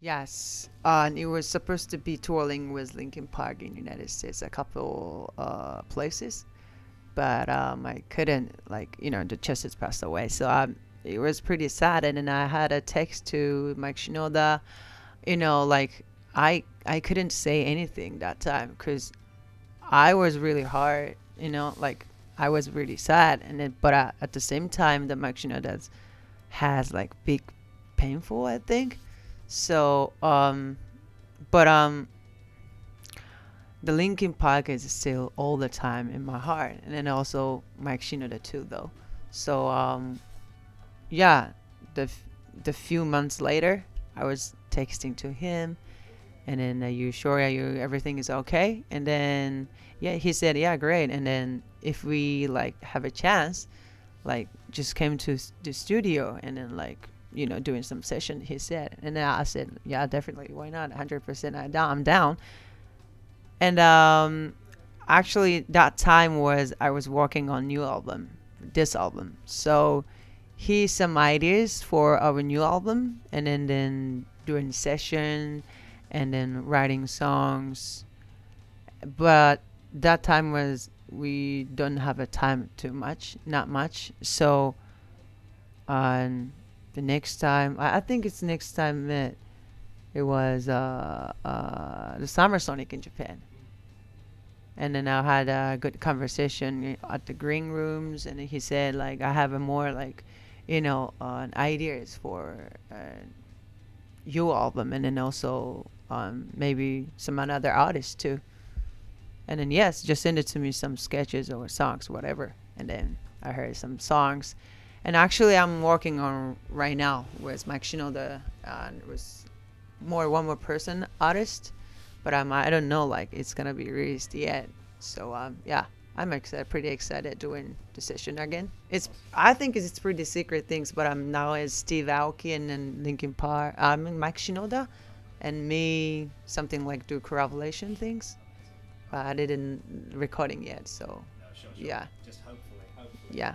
Yes, uh, and it was supposed to be touring with Linkin Park in United States, a couple uh, places, but um, I couldn't. Like you know, the Chester passed away, so um, it was pretty sad. And then I had a text to Mike Shinoda, you know, like I I couldn't say anything that time because I was really hard, you know, like I was really sad, and then but uh, at the same time, the Mike Shinoda has like big painful, I think. So um, but um the Linkin Park is still all the time in my heart, and then also Mike Shinoda too, though. So um, yeah, the the few months later, I was texting to him, and then are you sure? Are you everything is okay? And then yeah, he said yeah, great. And then if we like have a chance, like just came to the studio, and then like you know doing some session. He said, and I said yeah, definitely, why not? Hundred percent, I down, I'm down. And um actually that time was i was working on new album this album. So he some ideas for our new album and then then doing session and then writing songs. But that time was we don't have a time too much not much. So um the next time i, I think it's next time it, it was uh, uh, the summer sonic in japan and then I had a good conversation at the green rooms, and he said like I have a more like, you know, uh, ideas for uh, your album, and then also um, maybe some other artists too. And then yes, just send it to me some sketches or songs, whatever. And then I heard some songs, and actually I'm working on right now with Mike Shinoda, it was more one more person artist but um, I don't know like it's gonna be released yet. So um, yeah, I'm excited, pretty excited doing the session again. It's I think it's pretty secret things, but I'm now as Steve Aoki and then Linkin Park, I mean Mike Shinoda, and me something like do collaboration things. But I didn't recording yet, so No, sure, sure. yeah, Just hopefully, hopefully. yeah.